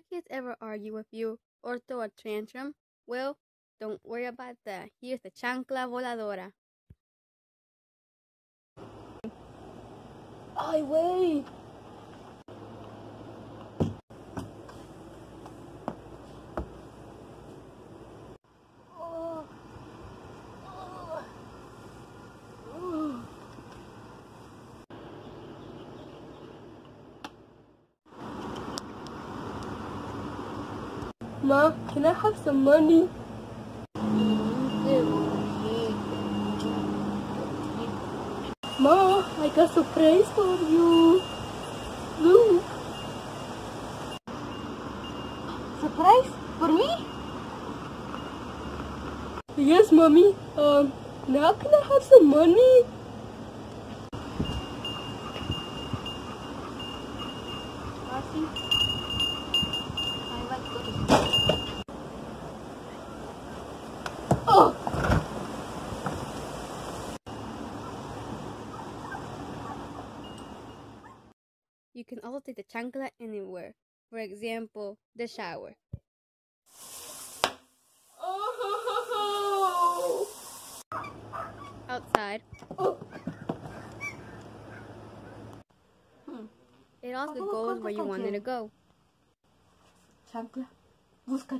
kids ever argue with you or throw a tantrum, well, don't worry about that. Here's the chancla voladora. Ay, güey. Ma, can I have some money? Ma, I got a surprise for you. Look. Surprise? For me? Yes, mommy. Um, now can I have some money? I like to go to Oh! You can also take the chancla anywhere. For example, the shower. Oh! Outside. Oh! It also goes where you corta want it to go. Chancla, busca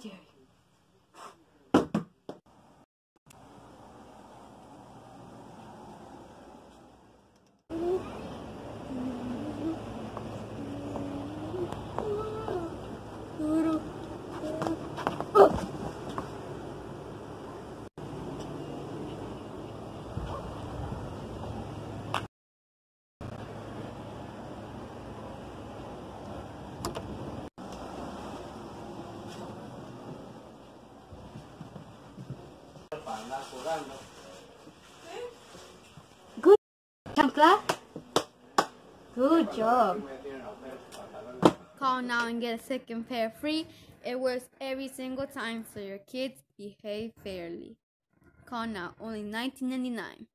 a Jerry. Chancla? Good job. Call now and get a second pair free. It works every single time, so your kids behave fairly. Call now, only $19.99.